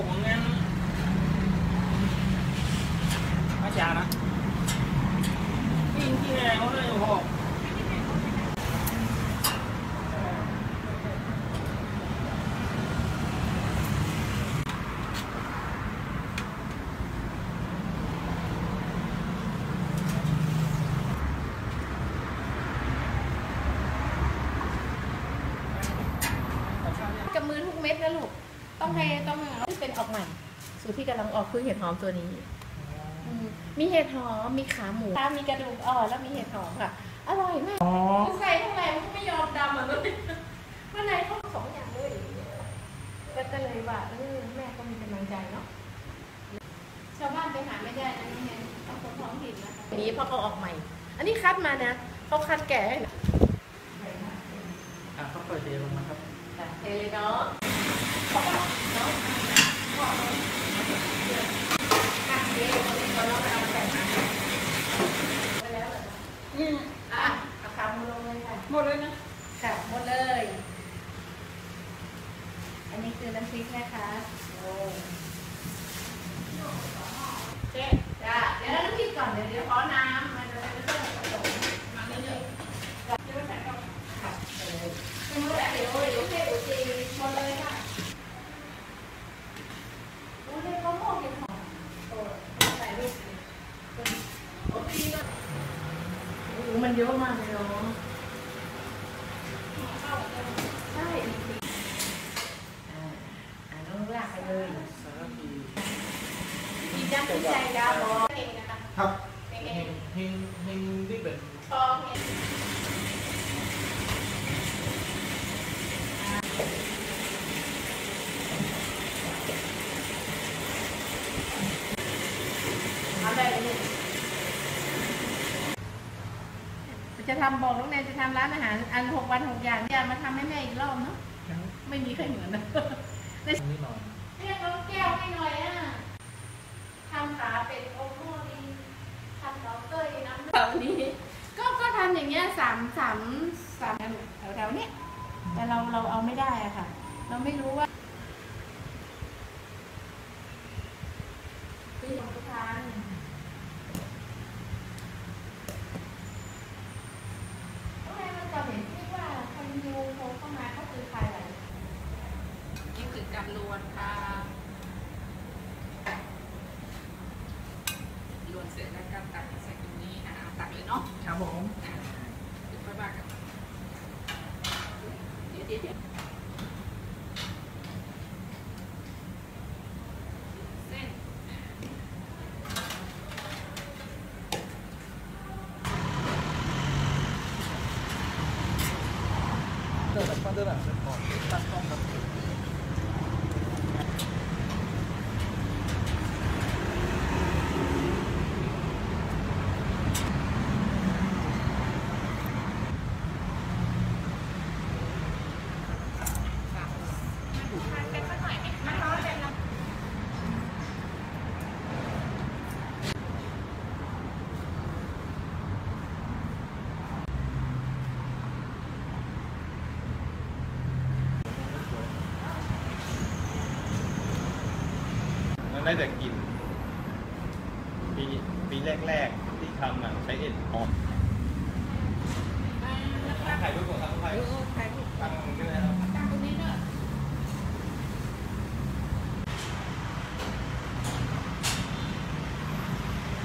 กเหมือนาจานะที่ที่ไหนเขาเลยหกกับมือทุกเม็ดนะลูก ต้องให้ต้องเอาที่เป็นออกใหม่สูตรที่กำลังออกคือเห็ดหอมตัวนี้อืมมีเห็ดหอมมีขาหมูมีกระดูกอ่อนแล้วมีเห็ดหอมค่ะ อร่อยมาก อ๋อใส่เท่าไหร่มันก็ไม่ยอมดำอะเลยเมื่อไหร่เขาสองอย่างเลยก็ก็เลยว่าเออแม่ก็มีกำลังใจเนาะชาวบ้านไปหาไม่ได้นะนี่ไงต้องคนท้องถิ่นนะคะนี้พอเขาออกใหม่ อันนี้คัดมานะเขาคัดแก่ให้นะอะเขาเปิดเทลงมาครับค่ะเทเลยเนาะข อืมอะเอาขาหมูลงเลยค่ะหมดเลยนะ ค่ะหมดเลย อันนี้คือน้ำพริกนะคะโอ้เจ๊จ้าเดี๋ยวน้ำพริกก่อน เดี๋ยวเดี๋ยวขอน้ำมันจะเป็นเครื่องผสมมาเรื่อยๆจ้ะเดี๋ยวใส่ก่อนค่ะเออเป็นเมื่อไหร่เดี๋ยวเดี๋ยวเทอุจีหมดเลยค่ะโอ้ยเขาโม่กินของโอ้ใส่ลูกเลยโอ้ดีเลยโอ้โหมัน เยอะมากเลยเนาะใช่อ่าอ่าน้องลากไปเลยสารพีดีจังใจดาวบอเองนะคะครับเองเฮเองงเฮงเฮงที่เป็นทองเองเอาได้เลยลูก จะทำบอกน้องแนนจะทำร้านอาหารอันหกวันหกอย่างเนี่ยมาทำให้แม่อีกรอบเนาะไม่มีใครเหมือนนะนิดหน่อยเรียกน้องแก้วให้หน่อยอะทำขาเป็ดโอโม่ดีทำน้องเต้ยน้ำแบบนี้ ก็ก็ทำอย่างเงี้ยสามสามสามแถวๆเนี้ยแต่เราเราเอาไม่ได้อะค่ะ เราไม่รู้ว่าปีของทุกทานทำไมมันจะเห็นที่ว่าคนยูโทรเข้ามาเขาคือใครอะไร นี่คือการ ลวนค่ะลวนเสร็จแล้วก็ตักใส่ตรงนี้อะตักเลยเนาะครับผมอะเดี๋ยวค่อยว่ากันเดี๋ยวเดี๋ยวเดี๋ยวเส้นเดินแบบเดินเดินก่อนตั้งกล้องครับันได้แต่กินปีปีแรกๆที่ทำอะใช้เอ็ดออกถ่ายรูปของทางไทยตั้งขึ้นแล้ว